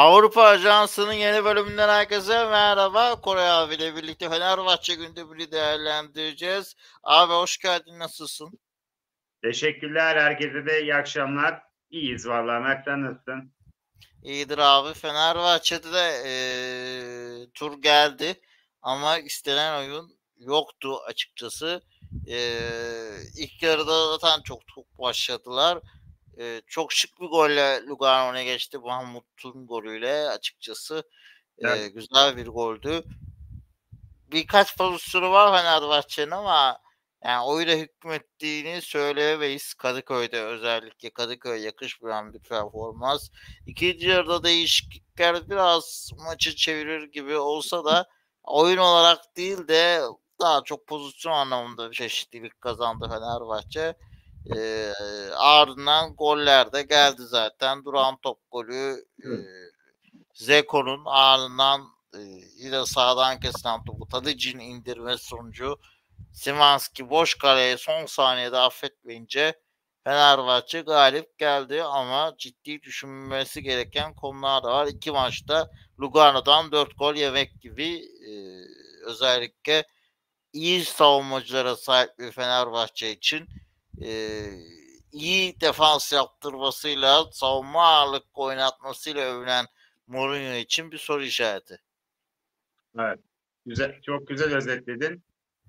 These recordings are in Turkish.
Avrupa Ajansı'nın yeni bölümünden herkese merhaba. Kore abiyle birlikte Fenerbahçe gündemini değerlendireceğiz. Abi hoş geldin, nasılsın? Teşekkürler, herkese de iyi akşamlar. İyiyiz vallahi, Mert sen nasılsın? İyidir abi. Fenerbahçe'de de e, tur geldi ama istenen oyun yoktu açıkçası. E, ilk yarıda zaten çok çok başladılar. E, çok şık bir golle Lugano öne geçti Mahmut'un golüyle açıkçası. Evet. E, güzel bir goldü. Birkaç pozisyonu var Fenerbahçe'nin ama yani oyuna hükmettiğini söyleyemeyiz. Kadıköy'de özellikle Kadıköy yakışmayan bir performans. İkinci yarıda değişiklikler biraz maçı çevirir gibi olsa da oyun olarak değil de daha çok pozisyon anlamında bir çeşitlilik kazandı Fenerbahçe. E, ardından goller de geldi zaten. Duran top golü e, Zeko'nun ardından e, yine sağdan kesilen topu Tadic'in indirme sonucu Simanski boş kaleye son saniyede affetmeyince Fenerbahçe galip geldi ama ciddi düşünmesi gereken konular da var. İki maçta Lugano'dan dört gol yemek gibi e, özellikle iyi savunmacılara sahip bir Fenerbahçe için e, iyi defans yaptırmasıyla savunma ağırlık oynatmasıyla övülen Mourinho için bir soru işareti. Evet. Güzel, çok güzel özetledin.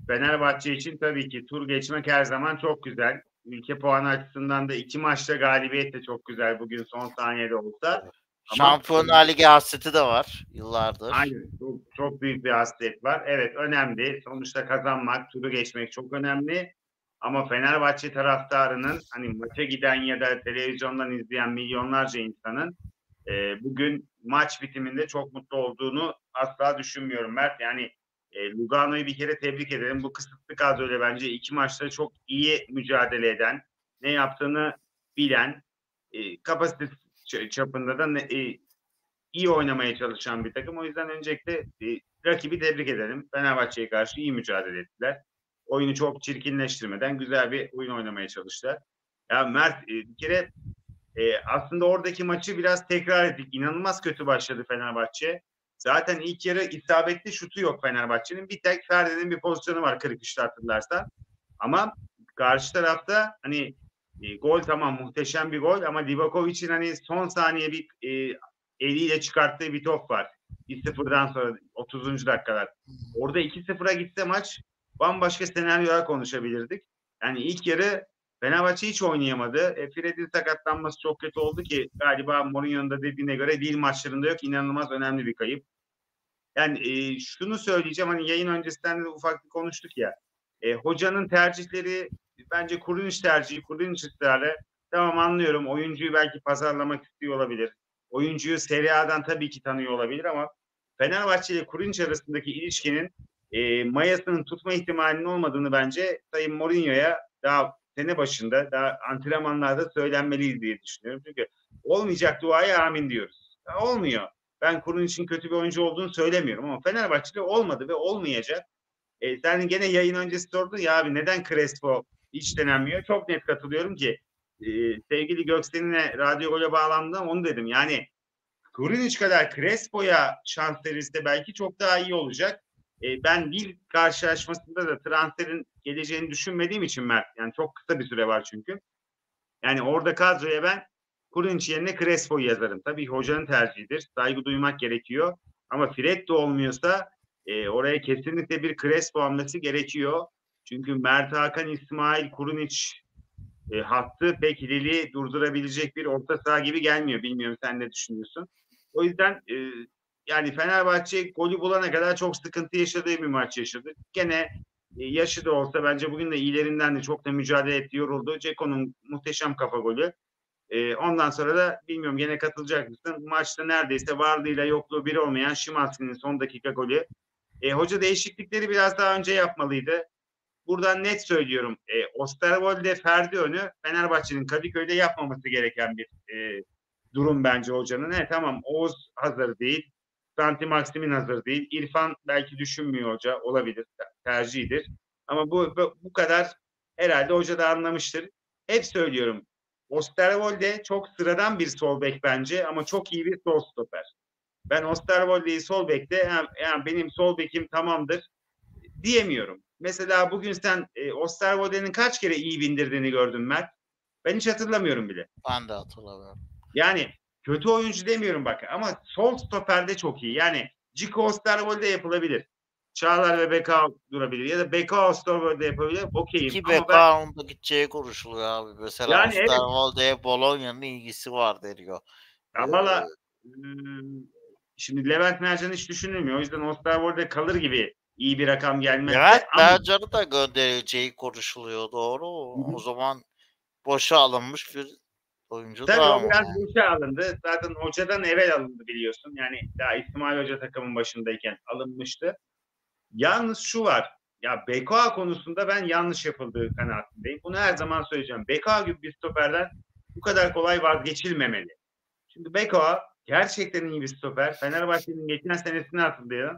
Fenerbahçe için tabii ki tur geçmek her zaman çok güzel. Ülke puanı açısından da iki maçta galibiyet de çok güzel bugün son saniyede olsa. Şampiyonlar Ligi hasreti de var yıllardır. Aynen. Çok, çok büyük bir hasret var. Evet önemli. Sonuçta kazanmak, turu geçmek çok önemli. Ama Fenerbahçe taraftarının hani maça giden ya da televizyondan izleyen milyonlarca insanın e, bugün maç bitiminde çok mutlu olduğunu asla düşünmüyorum Mert. Yani e, Lugano'yu bir kere tebrik edelim. Bu kısıtlı kadroyla bence iki maçta çok iyi mücadele eden, ne yaptığını bilen, e, kapasite çapında da ne, e, iyi oynamaya çalışan bir takım. O yüzden öncelikle e, rakibi tebrik edelim. Fenerbahçe'ye karşı iyi mücadele ettiler oyunu çok çirkinleştirmeden güzel bir oyun oynamaya çalıştılar. Ya Mert e, bir kere e, aslında oradaki maçı biraz tekrar ettik. İnanılmaz kötü başladı Fenerbahçe. Zaten ilk yarı isabetli şutu yok Fenerbahçe'nin. Bir tek Ferdi'nin bir pozisyonu var kırık işte hatırlarsan. Ama karşı tarafta hani e, gol tamam muhteşem bir gol ama Livakovic'in hani son saniye bir e, eliyle çıkarttığı bir top var. 1-0'dan sonra 30. dakikalar. Orada 2-0'a gitse maç bambaşka senaryolar konuşabilirdik. Yani ilk yarı Fenerbahçe hiç oynayamadı. E, Fred'in sakatlanması çok kötü oldu ki galiba Mourinho'nun da dediğine göre değil maçlarında yok. İnanılmaz önemli bir kayıp. Yani e, şunu söyleyeceğim hani yayın öncesinden de ufak bir konuştuk ya. E, hocanın tercihleri bence Kurunic tercihi, Kurunic ısrarı. Tamam anlıyorum. Oyuncuyu belki pazarlamak istiyor olabilir. Oyuncuyu Serie A'dan tabii ki tanıyor olabilir ama Fenerbahçe ile Kurunic arasındaki ilişkinin e, Mayas'ın tutma ihtimalinin olmadığını bence Sayın Mourinho'ya daha sene başında daha antrenmanlarda söylenmeliyiz diye düşünüyorum. Çünkü olmayacak duaya amin diyoruz. Ya olmuyor. Ben kurun için kötü bir oyuncu olduğunu söylemiyorum ama Fenerbahçe'de olmadı ve olmayacak. E, sen gene yayın öncesi sordun ya abi neden Crespo hiç denenmiyor? Çok net katılıyorum ki e, sevgili Göksel'ine radyo gole bağlandığım onu dedim. Yani Kurunic kadar Crespo'ya şans verirse belki çok daha iyi olacak. E, ben bir karşılaşmasında da transferin geleceğini düşünmediğim için Mert. Yani çok kısa bir süre var çünkü. Yani orada kadroya ben Kurinç yerine Crespo'yu yazarım. Tabii hocanın tercihidir. Saygı duymak gerekiyor. Ama Fred de olmuyorsa e, oraya kesinlikle bir Crespo hamlesi gerekiyor. Çünkü Mert Hakan, İsmail, Kuruniç e, hattı pek ilili durdurabilecek bir orta saha gibi gelmiyor. Bilmiyorum sen ne düşünüyorsun. O yüzden e, yani Fenerbahçe golü bulana kadar çok sıkıntı yaşadığı bir maç yaşadı. Gene e, yaşı da olsa bence bugün de iyilerinden de çok da mücadele etti, yoruldu. Ceko'nun muhteşem kafa golü. E, ondan sonra da bilmiyorum gene katılacak mısın? Maçta neredeyse varlığıyla yokluğu bir olmayan Şimanski'nin son dakika golü. E, hoca değişiklikleri biraz daha önce yapmalıydı. Buradan net söylüyorum. E, Osterwolde Ferdi önü Fenerbahçe'nin Kadıköy'de yapmaması gereken bir e, durum bence hocanın. Evet tamam Oğuz hazır değil. Santi Maxim'in hazır değil. İrfan belki düşünmüyor hoca. Olabilir. Tercihidir. Ama bu, bu, bu kadar herhalde hoca da anlamıştır. Hep söylüyorum. Osterwolde çok sıradan bir sol bek bence ama çok iyi bir sol stoper. Ben Osterwolde'yi sol bekte yani, yani benim sol bekim tamamdır diyemiyorum. Mesela bugün sen e, Osterwolde'nin kaç kere iyi bindirdiğini gördün Mert. Ben hiç hatırlamıyorum bile. Ben de hatırlamıyorum. Yani kötü oyuncu demiyorum bak ama sol stoperde çok iyi. Yani Cico Osterwolde yapılabilir. Çağlar ve Beka durabilir ya da Beka Osterwolde yapabilir. Okeyim. Ki Ama ben- Beckham'ın da gideceği konuşuluyor abi. Mesela Yani evet. Osterwolde'ye Bologna'nın ilgisi var deniyor. Valla ıı, şimdi Levent Mercan hiç düşünülmüyor. O yüzden Osterwolde kalır gibi iyi bir rakam gelmezse. Evet ama Bercan'ı da gönderileceği konuşuluyor doğru. Hı hı. O zaman boşa alınmış bir oyuncu Tabii daha o biraz boşa alındı. Zaten hocadan evvel alındı biliyorsun. Yani daha İsmail Hoca takımın başındayken alınmıştı. Yalnız şu var. Ya Beka konusunda ben yanlış yapıldığı kanaatindeyim. Bunu her zaman söyleyeceğim. Beka gibi bir stoperden bu kadar kolay vazgeçilmemeli. Şimdi Beka gerçekten iyi bir stoper. Fenerbahçe'nin geçen senesini hatırlayalım.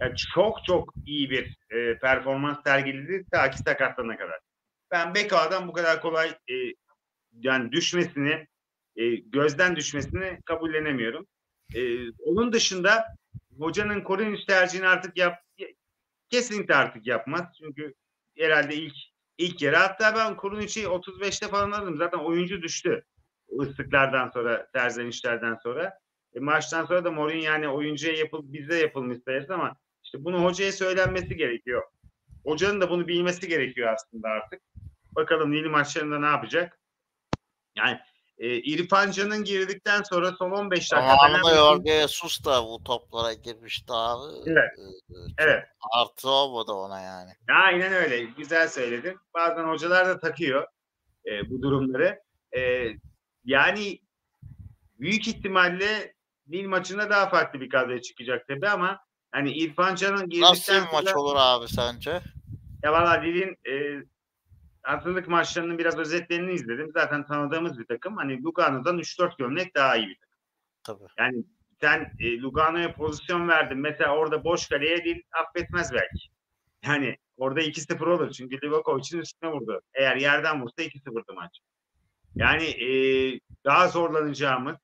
Ya çok çok iyi bir e, performans sergiledi ta ki sakatlanana kadar. Ben Beka'dan bu kadar kolay e, yani düşmesini, e, gözden düşmesini kabullenemiyorum. E, onun dışında hocanın Korinic tercihini artık yap kesinlikle artık yapmaz. Çünkü herhalde ilk ilk yere hatta ben Korunic'i 35'te falan aldım. Zaten oyuncu düştü. Islıklardan sonra, serzenişlerden sonra. E, maçtan sonra da Mourinho yani oyuncuya yapıl bizde yapılmış sayarız ama işte bunu hocaya söylenmesi gerekiyor. Hocanın da bunu bilmesi gerekiyor aslında artık. Bakalım Lille maçlarında ne yapacak? Yani e, İrfan Can'ın girdikten sonra son 15 dakika Fenerbahçe'nin- Jorge Jesus da bu toplara girmişti abi. Evet. Ee, Evet. Artı olmadı ona yani. Aynen öyle. Güzel söyledin. Bazen hocalar da takıyor e, bu durumları. E, yani büyük ihtimalle Lille maçında daha farklı bir kadroya çıkacak tabii ama hani İrfan Can'ın Nasıl girdikten bir maç sonra olur abi sence? ya valla Lille'in e, hazırlık maçlarının biraz özetlerini izledim. Zaten tanıdığımız bir takım. Hani Lugano'dan 3-4 gömlek daha iyi bir takım. Tabii. Yani sen e, Lugano'ya pozisyon verdin. Mesela orada boş kaleye değil affetmez belki. Yani orada 2-0 olur. Çünkü Livakovic'in üstüne vurdu. Eğer yerden vursa 2-0'dı maç. Yani e, daha zorlanacağımız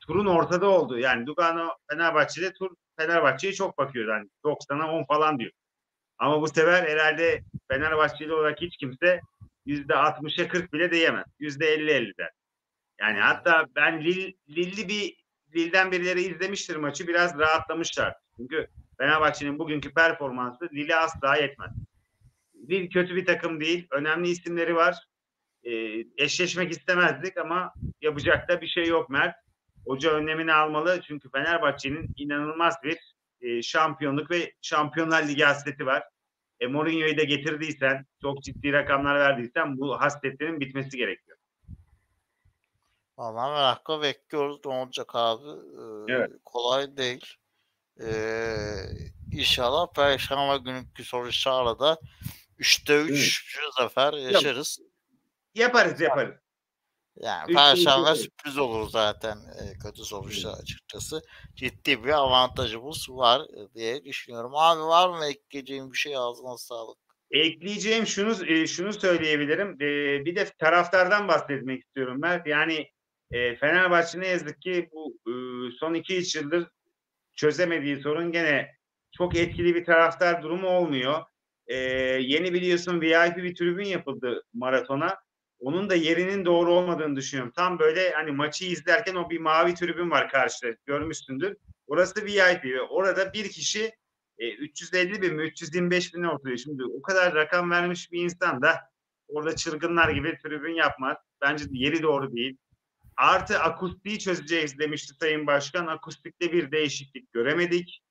turun ortada oldu. Yani Lugano Fenerbahçe'de tur Fenerbahçe'ye çok bakıyor. Yani 90'a 10 falan diyor. Ama bu sefer herhalde Fenerbahçeli olarak hiç kimse %60'a 40 bile diyemez. %50-50 der. Yani hatta ben Lille, Lille'li bir Lille'den birileri izlemiştir maçı. Biraz rahatlamışlar. Çünkü Fenerbahçe'nin bugünkü performansı Lille'e asla yetmez. Lille kötü bir takım değil. Önemli isimleri var. Ee, eşleşmek istemezdik ama yapacak da bir şey yok Mert. Hoca önlemini almalı. Çünkü Fenerbahçe'nin inanılmaz bir e, şampiyonluk ve Şampiyonlar Ligi hasreti var. E, Mourinho'yu da getirdiysen, çok ciddi rakamlar verdiysen bu hasretlerin bitmesi gerekiyor. Valla merakla bekliyoruz ne olacak abi. Ee, Evet. Kolay değil. Ee, inşallah Perşembe günkü soru da 3'te 3 zafer yaşarız. Yaparız yaparız. Yani üç Perşembe sürpriz olur zaten e, kötü sonuçta açıkçası. Ciddi bir avantajımız var diye düşünüyorum. Abi var mı ekleyeceğim bir şey ağzına sağlık. Ekleyeceğim şunu e, şunu söyleyebilirim. E, bir de taraftardan bahsetmek istiyorum Mert. Yani e, Fenerbahçe ne yazık ki bu e, son 2-3 yıldır çözemediği sorun gene çok etkili bir taraftar durumu olmuyor. E, yeni biliyorsun VIP bir tribün yapıldı maratona. Onun da yerinin doğru olmadığını düşünüyorum. Tam böyle hani maçı izlerken o bir mavi tribün var karşıda görmüşsündür. Orası VIP ve orada bir kişi e, 350 bin mi 325 bin oturuyor. Şimdi o kadar rakam vermiş bir insan da orada çılgınlar gibi tribün yapmaz. Bence yeri doğru değil. Artı akustiği çözeceğiz demişti Sayın Başkan. Akustikte bir değişiklik göremedik.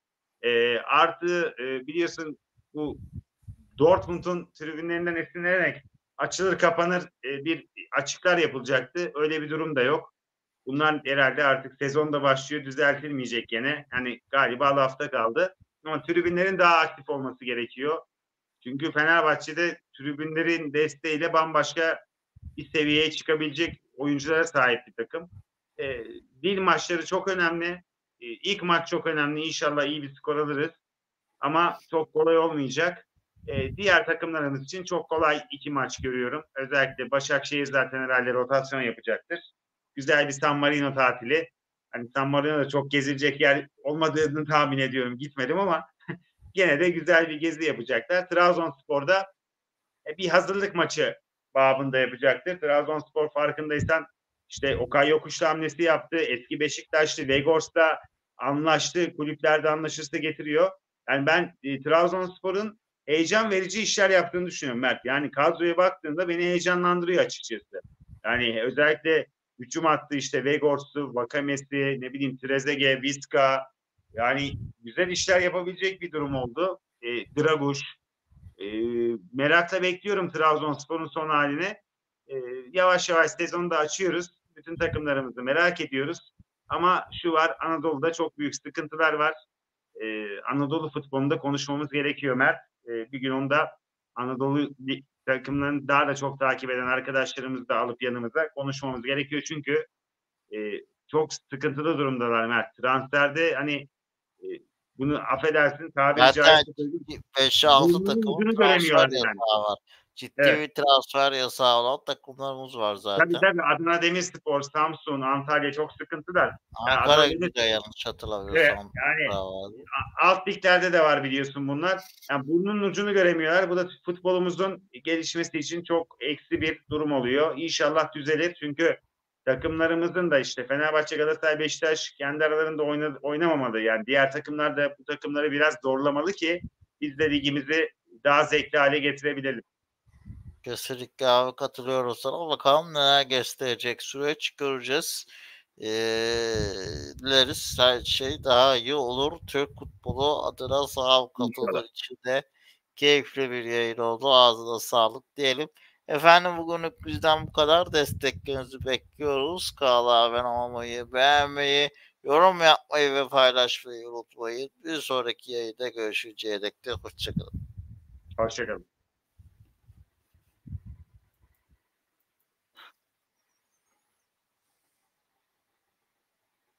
E, artı e, biliyorsun bu Dortmund'un tribünlerinden esinlenerek açılır kapanır e, bir açıklar yapılacaktı. Öyle bir durum da yok. Bunlar herhalde artık sezonda başlıyor düzeltilmeyecek gene. Hani galiba lafta kaldı. Ama tribünlerin daha aktif olması gerekiyor. Çünkü Fenerbahçe'de tribünlerin desteğiyle bambaşka bir seviyeye çıkabilecek oyunculara sahip bir takım. E, dil maçları çok önemli. E, ilk maç çok önemli. İnşallah iyi bir skor alırız. Ama çok kolay olmayacak. E, diğer takımlarımız için çok kolay iki maç görüyorum. Özellikle Başakşehir zaten herhalde rotasyon yapacaktır. Güzel bir San Marino tatili. Hani San Marino'da çok gezilecek yer olmadığını tahmin ediyorum. Gitmedim ama gene de güzel bir gezi yapacaklar. Trabzonspor'da e, bir hazırlık maçı babında yapacaktır. Trabzonspor farkındaysan işte Okay Yokuşlu hamlesi yaptı. Eski Beşiktaşlı Vegors'ta anlaştı. Kulüplerde anlaşırsa getiriyor. Yani ben e, Trabzonspor'un heyecan verici işler yaptığını düşünüyorum Mert. Yani kadroya baktığında beni heyecanlandırıyor açıkçası. Yani özellikle hücum attı işte Vegors'u, Vakame'si, ne bileyim Trezeguet, Vizca. Yani güzel işler yapabilecek bir durum oldu. E, Draguş. E, merakla bekliyorum Trabzonspor'un son halini. E, yavaş yavaş sezonu da açıyoruz. Bütün takımlarımızı merak ediyoruz. Ama şu var Anadolu'da çok büyük sıkıntılar var. Ee, Anadolu futbolunda konuşmamız gerekiyor Mert. Ee, bir gün onda Anadolu takımlarını daha da çok takip eden arkadaşlarımızı da alıp yanımıza konuşmamız gerekiyor. Çünkü e, çok sıkıntılı durumdalar Mert. Transferde hani e, bunu affedersin tabiri caizse 5-6 Burnunun takımın ucunu transfer var. Ciddi Evet. bir transfer yasağı olan takımlarımız var zaten. Tabii tabii Adana Demirspor, Samsun, Antalya çok sıkıntılar. Ankara Adana gücü de yanlış Evet, hatırlamıyorsam. yani daha vardı. alt liglerde de var biliyorsun bunlar. Yani burnunun ucunu göremiyorlar. Bu da futbolumuzun gelişmesi için çok eksi bir durum oluyor. İnşallah düzelir. Çünkü takımlarımızın da işte Fenerbahçe, Galatasaray, Beşiktaş kendi aralarında oyna, oynamamalı. Yani diğer takımlar da bu takımları biraz zorlamalı ki biz de ligimizi daha zevkli hale getirebilelim. Kesinlikle abi katılıyorum sana. Bakalım neler gösterecek süreç göreceğiz. Ee, dileriz her şey daha iyi olur. Türk futbolu adına sağ ol katıldığın için de keyifli bir yayın oldu. Ağzına sağlık diyelim. Efendim bugünlük bizden bu kadar. Desteklerinizi bekliyoruz. Kanala abone olmayı, beğenmeyi, yorum yapmayı ve paylaşmayı unutmayın. Bir sonraki yayında görüşünceye dek de hoşçakalın. Hoşçakalın.